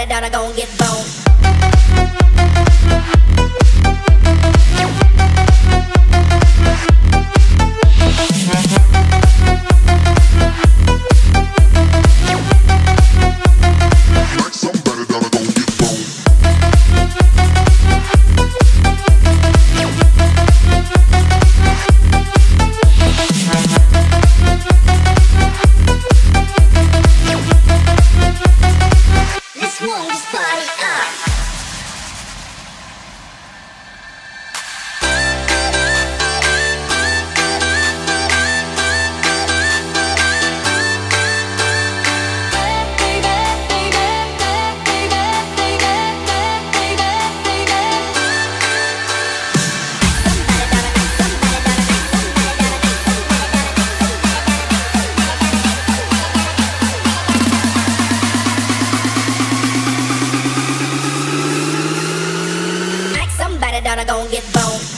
it down, I gon' get boned. Down, I gon' get boned.